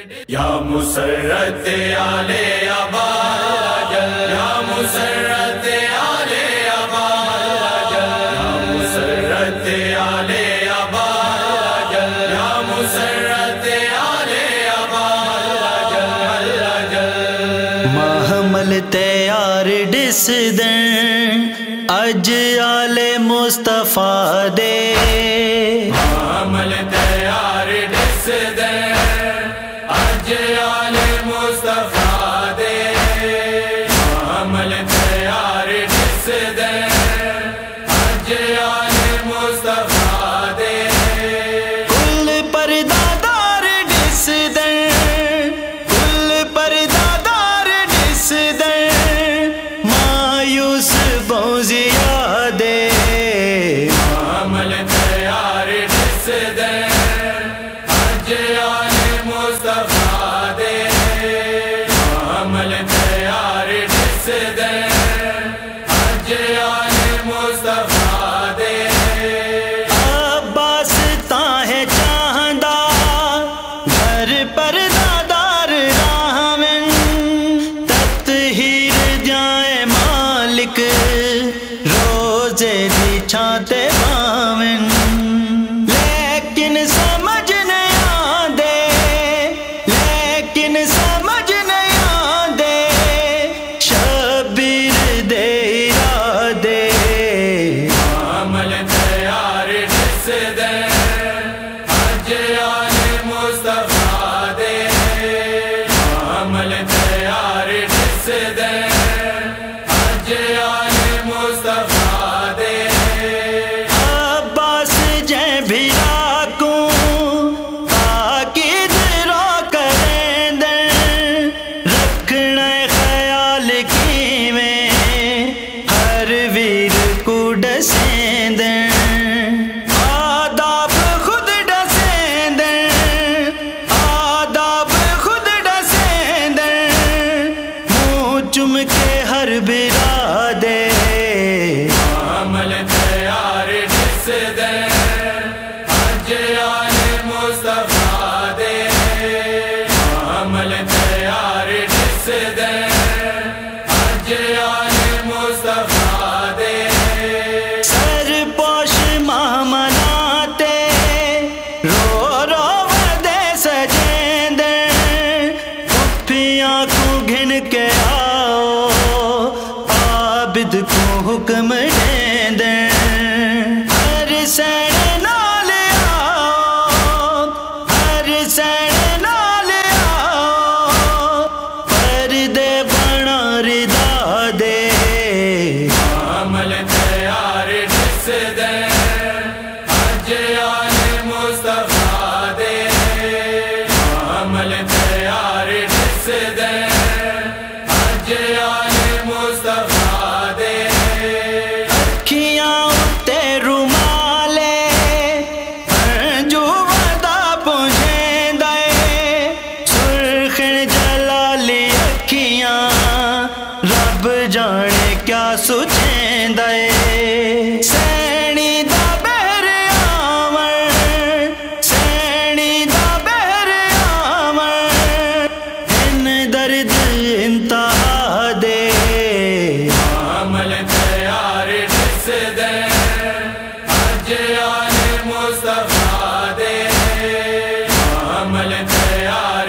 या मुसरत आले अबाजल या मुसरत आले अबाजल या मुसरत आले अबाजल या मुसरत आले अबाजल महमल तैयार डिस दें अज आले मुस्तफ़ा दे। अमल तैयार डिस डिस दे अज आले मुस्तफ़ा दे अमल तैयार डिस दे अज आले मुस्तफ़ा दे सर पोश मामलाते रो रो वदे सजेंदे पुफियाँ को घिन के आओ आबिद को हुक्म देंदे हर सैन सुर्खन जलाली अखियाँ, रब जाने क्या सोचेंदा सैनी दा बहर आवन सैनी दा बहर आवन इन दर्द इंतहा दे। अमल तैयार डिस दे अज आले मुस्तफ़ा दे। अमल तैयार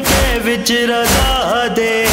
ਕੇ ਵਿੱਚ ਰਜ਼ਾ ਦੇ।